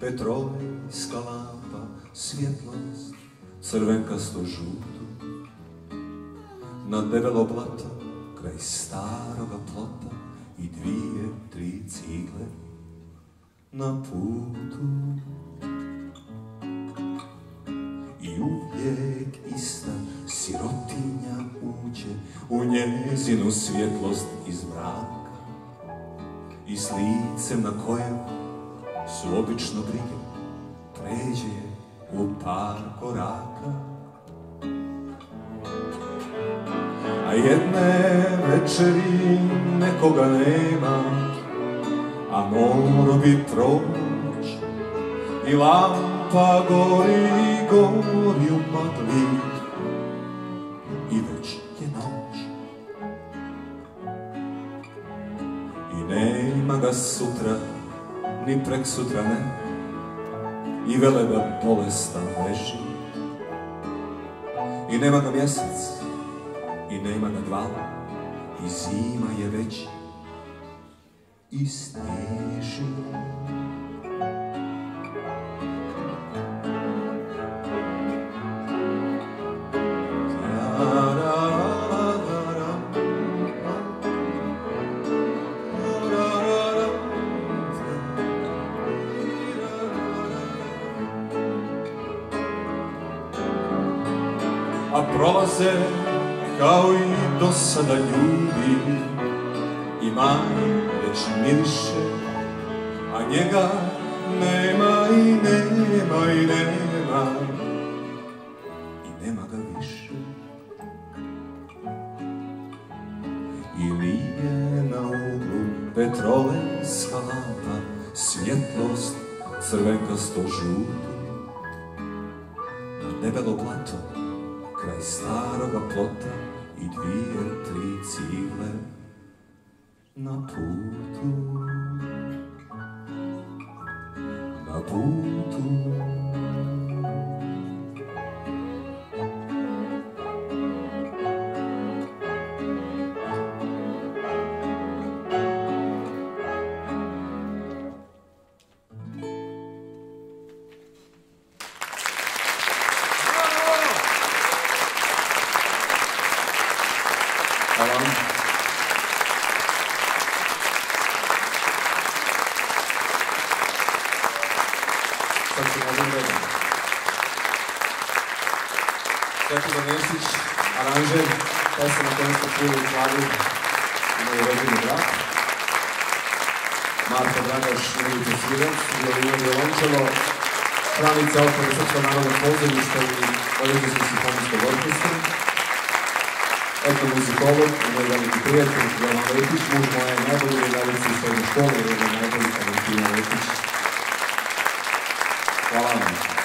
petrolejska lampa, svjetlost crvenkasto žutu. Na debelo blato, kraj staroga plota i dvije, tri cigle na putu. I uvijek ista sirotinja uđe u njezinu svjetlost iz mraka i s licem na kojem su obično brige pređe je u par koraka. A jedne večeri nekoga nema, a moro bi proć i lampa gori, gori u magli i već je noć. I nema ga sutra, ni prek sutra ne, i veleba bolestan leži. I nema ga mjesec, i nema ga dva, i zima je već i sneži. A prolaze kao i do sada ljudi. I maj već miriše, a njega nema i nema i nema. I nema ga više. I lije na uglu petrolejska lampa Svjetlost crvenkasto žutu Na debelo blato kraj staroga plota i dvije, tri cigle na putu. Na putu. Redom. Svetivo Mesić, aranžer, pesma na kojem ste čuli u Klagu i moj rođeni brat. Marko Dragaš, Milica Sirac, violino violončelo, Hranica opere Srpskog narodnog pozorišta i Vojvodinskog simfonijskog orkestra. Etnomuzikolog, moj veliki prijatelj, Jovan Lepić, muž moje najbolje redalice iz srednje škole, jedan najbolji. Fun.